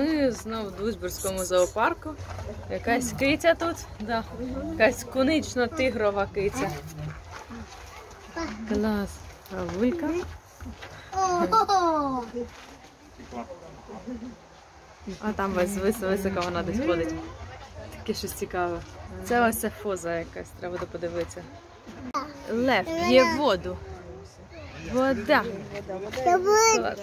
Ми знову в Дуйсбурзькому зоопарку. Якась киця тут, да. якась конично-тигрова киця. Клас. Равулька. А там вис- вис- високо вона десь ходить. Таке щось цікаве. Це ось фоза якась, треба подивитися. Лев п'є воду. Вода. Клас.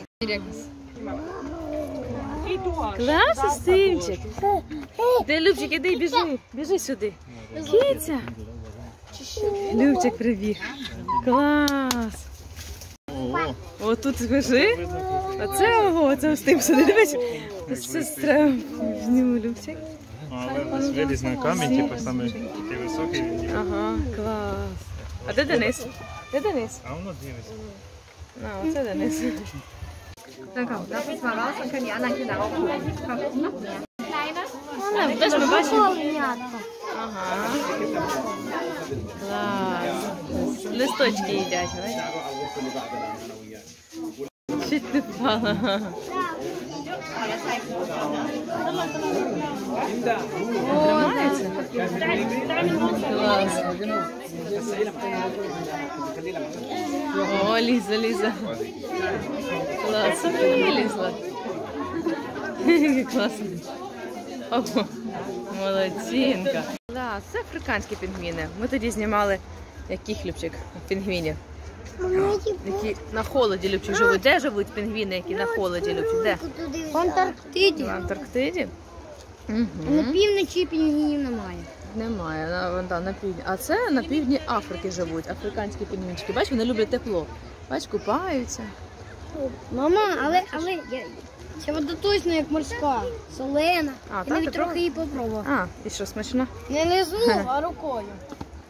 Клас, Стимчик. Де Любчик, іди, біжи, біжи сюди. Киця. Любчик прибіг. Клас. О, тут скажи. Оце ого, це Стим сюди. Дивись. Сестра. Зніму Любчик. Але виліз на камінь, типу саме такий високий, Ага, клас. А де Денис? Де Денис? а воно дивиться. А, оце Денис. Dann komm, lass uns mal raus, dann können die anderen Kinder auch gucken. Komm. А, теж ми бачимо. Ага. Клас. Листочки їдять, бачиш? Чуть не впала. Тримається? Клас. О, Ліза, Ліза. Клас, Софія вилізла. Класно. Ого, молодчинка. Клас, це африканські пінгвіни. Ми тоді знімали яких Любчик? Пінгвінів. Які на холоді Любчик живуть. Де живуть пінгвіни, які на холоді Любчик? Де? В Антарктиді. В Антарктиді? На півночі пінгвінів немає. Немає, на, на півдні. А це на півдні Африки живуть, африканські пінгвінчики. Бач, вони люблять тепло. Бач, купаються. Мама, але, але я, ця вода точно як морська, солена. А, я так, навіть ти трохи її попробував. А, і що, смачно? Не лизну, а рукою.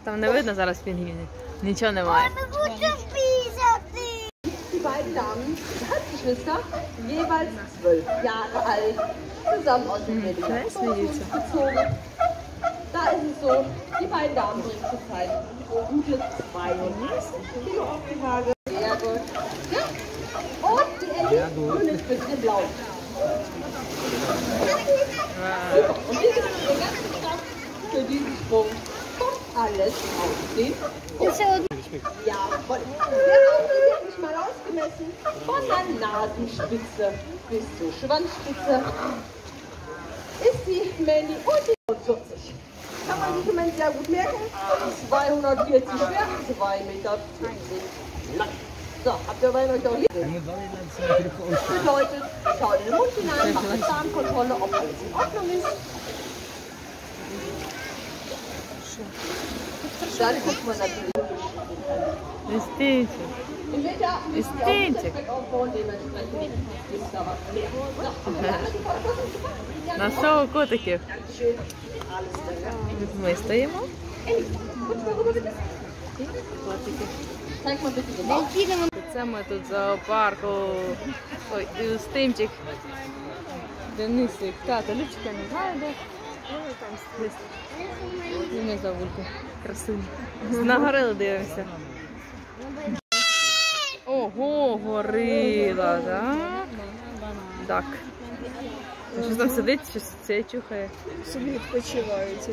Там не видно зараз пінгвінів. Нічого немає. Die beiden Damen, Halbgeschwister, jeweils zwölf Jahre alt, zusammen aus dem Це сміються. gezogen. Da ist es so, die beiden Damen bringen zurzeit gute 82 Kilo auf die Waage. Sehr gut. Ja. Und die Ellie grün ist bisschen blau. Super. Und wir sind den ganzen Tag für diesen Sprung Kommt alles auf den ausziehen. Ja, von, wir haben die nicht mal ausgemessen. Von der Nasenspitze bis zur Schwanzspitze ist die Mandy und die 40. Kann man sich im Moment sehr gut merken. 240 schwer, 2,50 Meter lang. So, habt ihr bei euch auch lieb? Bedeutet, schaut in den Mund hinein, macht eine Zahnkontrolle, ob alles in Ordnung ist. Dann guckt man natürlich auch Ästhetik. das На шоу котиків. Ми стоїмо. Rutsch mal rüber, Це ми тут в зоопарку. Ой, і Устимчик. Денисик, тата, Любчика не знаю де. Ну, там. І ми за вульку. Красиві. На горили дивимося. Ого, горила, да? Так. Що там сидить, щось це чухає. Собі відпочивають.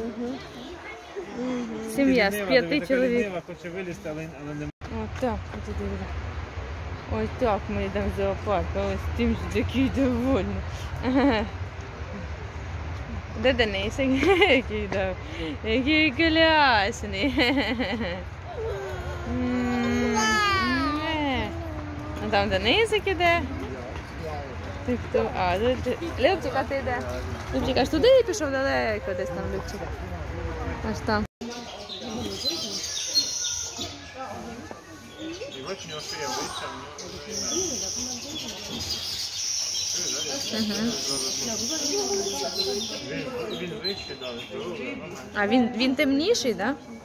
Сім'я з п'яти чоловік. Хоче вилізти, але, не Ось так, от туди. Ось так ми йдемо в зоопарк, а ось тим же такий довольний. Ага. Де Денисик? Який дав? Який колясний. М, е. А там Денисик іде. Ти хто? А, де ти? Любчик, а ти де? Любчик аж туди пішов далеко, десь там Любчик. Аж там. Бач, у нього у він, він вищий, да. А він, він темніший, так? Да?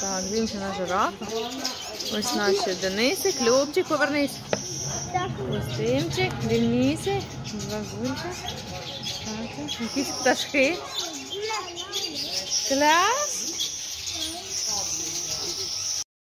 Так, дивимося на жирафа. Ось наші Денисик, Любчик, повернись. Ось Тимчик, Денисик. Так, Якісь пташки. Клас!